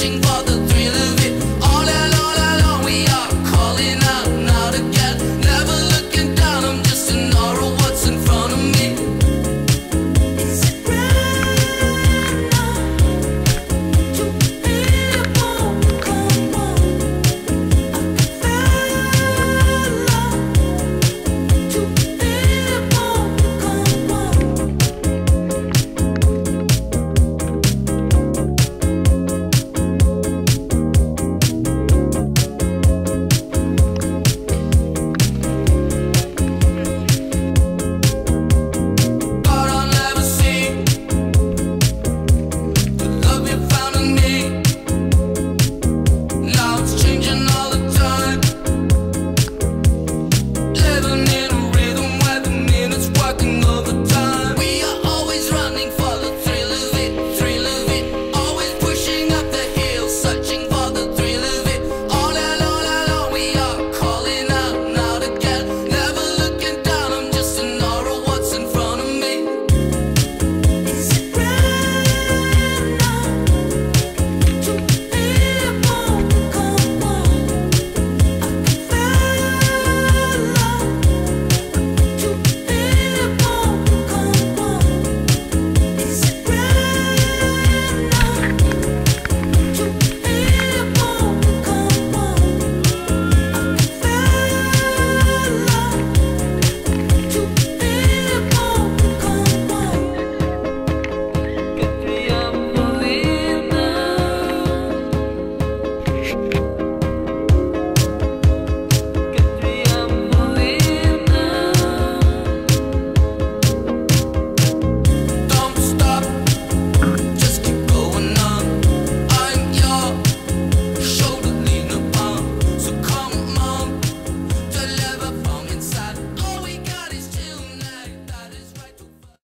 经过的。